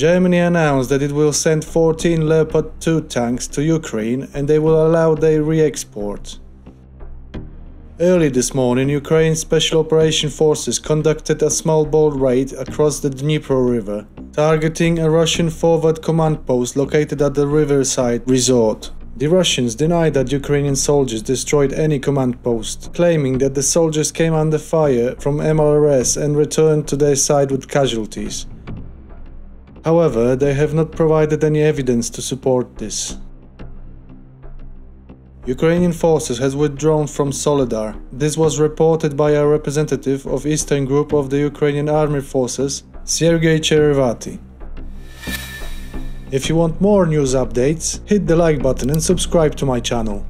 Germany announced that it will send 14 Leopard 2 tanks to Ukraine and they will allow their re-export. Early this morning, Ukraine's Special Operation Forces conducted a small bold raid across the Dnipro River, targeting a Russian forward command post located at the riverside resort. The Russians denied that Ukrainian soldiers destroyed any command post, claiming that the soldiers came under fire from MLRS and returned to their side with casualties. However, they have not provided any evidence to support this. Ukrainian forces has withdrawn from Soledar. This was reported by a representative of Eastern Group of the Ukrainian Army Forces, Sergei Cherevati. If you want more news updates, hit the like button and subscribe to my channel.